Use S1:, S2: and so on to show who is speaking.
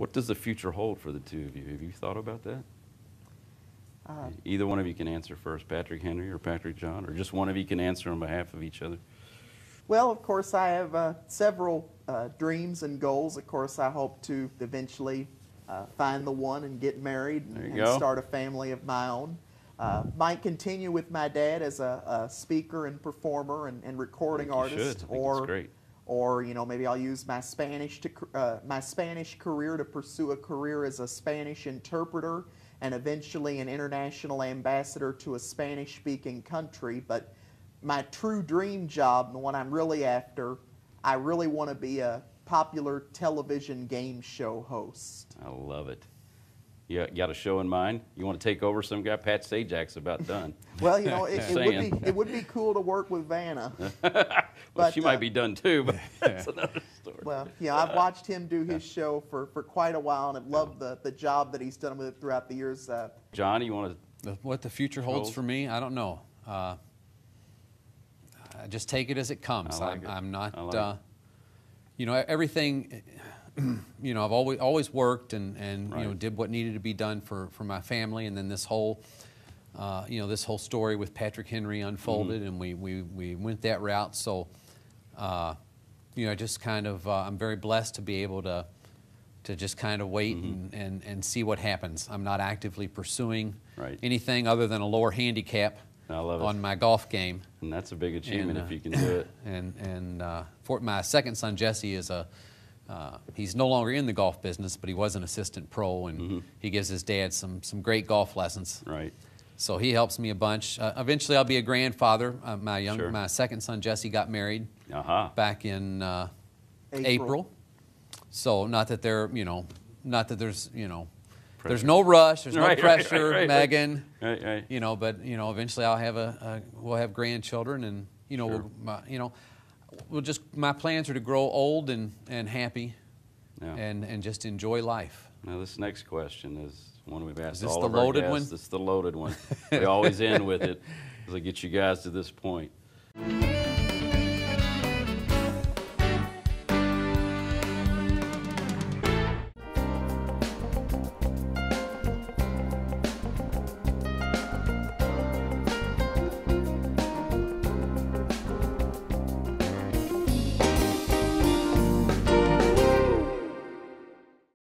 S1: What does the future hold for the two of you? Have you thought about that?
S2: Uh,
S1: Either one of you can answer first, Patrick Henry or Patrick John, or just one of you can answer on behalf of each other.
S2: Well, of course, I have uh, several uh, dreams and goals. Of course, I hope to eventually uh, find the one and get married and, and start a family of my own. Uh, might continue with my dad as a, a speaker and performer and, and recording
S1: I think you
S2: artist, or
S1: great.
S2: Or you know maybe I'll use my Spanish to uh, my Spanish career to pursue a career as a Spanish interpreter and eventually an international ambassador to a Spanish-speaking country. But my true dream job, and the one I'm really after, I really want to be a popular television game show host.
S1: I love it. You got a show in mind? You want to take over some guy? Pat Sajak's about done.
S2: Well, you know, it, it would be it would be cool to work with Vanna.
S1: well,
S2: But,
S1: she
S2: uh,
S1: might be done too, but that's another story.
S2: Well, yeah, I've watched him do his show for, for quite a while, and I've loved the, the job that he's done with it throughout the years. Uh,
S1: John, you want to?
S3: What the future holds
S1: Holds.
S3: for me, I don't know. Uh, I just take it as it comes.
S1: I like
S3: I'm,
S1: it.
S3: I'm not,
S1: I like
S3: uh, you know, everything. You know, I've always always worked and and you know did what needed to be done for for my family, and then this whole. Uh, you know, this whole story with Patrick Henry unfolded,
S1: Mm-hmm.
S3: and we, we, we went that route. So, uh, you know, just kind of, uh, I'm very blessed to be able to, to just kind of wait
S1: Mm-hmm.
S3: and, and, and see what happens. I'm not actively pursuing
S1: Right.
S3: anything other than a lower handicap
S1: love it.
S3: on my golf game.
S1: And that's a big achievement
S3: And,
S1: if
S3: uh,
S1: you can do it.
S3: And, and uh, for my second son, Jesse, is a, uh, he's no longer in the golf business, but he was an assistant pro, and
S1: Mm-hmm.
S3: he gives his dad some, some great golf lessons.
S1: Right.
S3: So he helps me a bunch. Uh, eventually, I'll be a grandfather. Uh, my young,
S1: Sure.
S3: my second son Jesse got married
S1: Aha.
S3: back in uh,
S2: April.
S3: April. So not that they're, you know, not that there's, you know, there's no rush. There's no
S1: Right, right, right,
S3: pressure,
S1: right, right.
S3: Megan.
S1: Right, right.
S3: You know, but you know, eventually I'll have a, a we'll have grandchildren, and you know,
S1: Sure.
S3: we'll, my, you know, we'll just my plans are to grow old and and happy,
S1: Yeah.
S3: and and just enjoy life.
S1: Now, this next question is one we've asked
S3: this
S1: all
S3: the
S1: of our guests.
S3: one?
S1: This is the loaded one. we always end with it because I get you guys to this point.